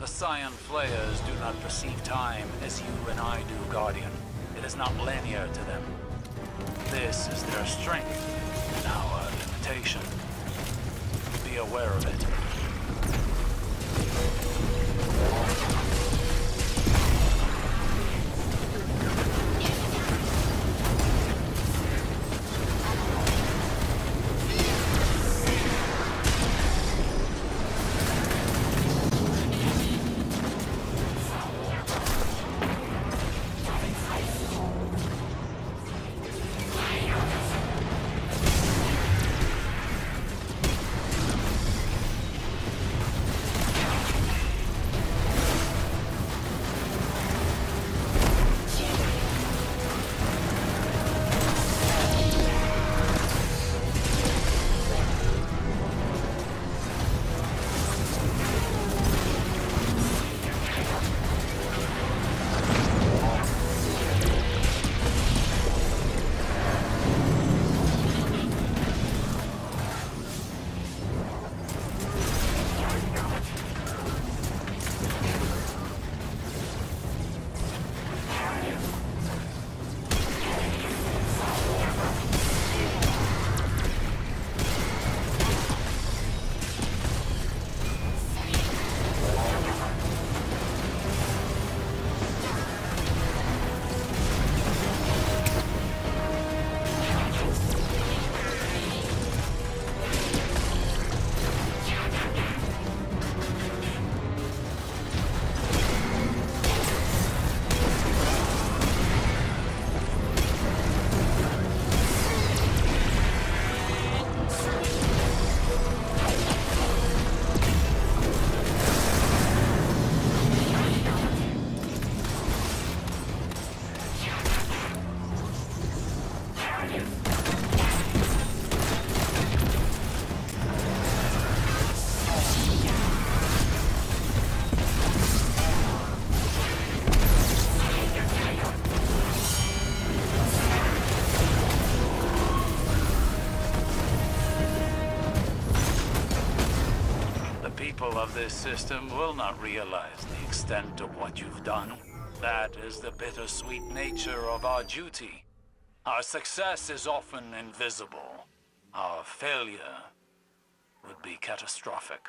The Psion Flayers do not perceive time as you and I do, Guardian. It is not linear to them. This is their strength and our limitation. Be aware of it. People of this system will not realize the extent of what you've done. That is the bittersweet nature of our duty. Our success is often invisible. Our failure would be catastrophic.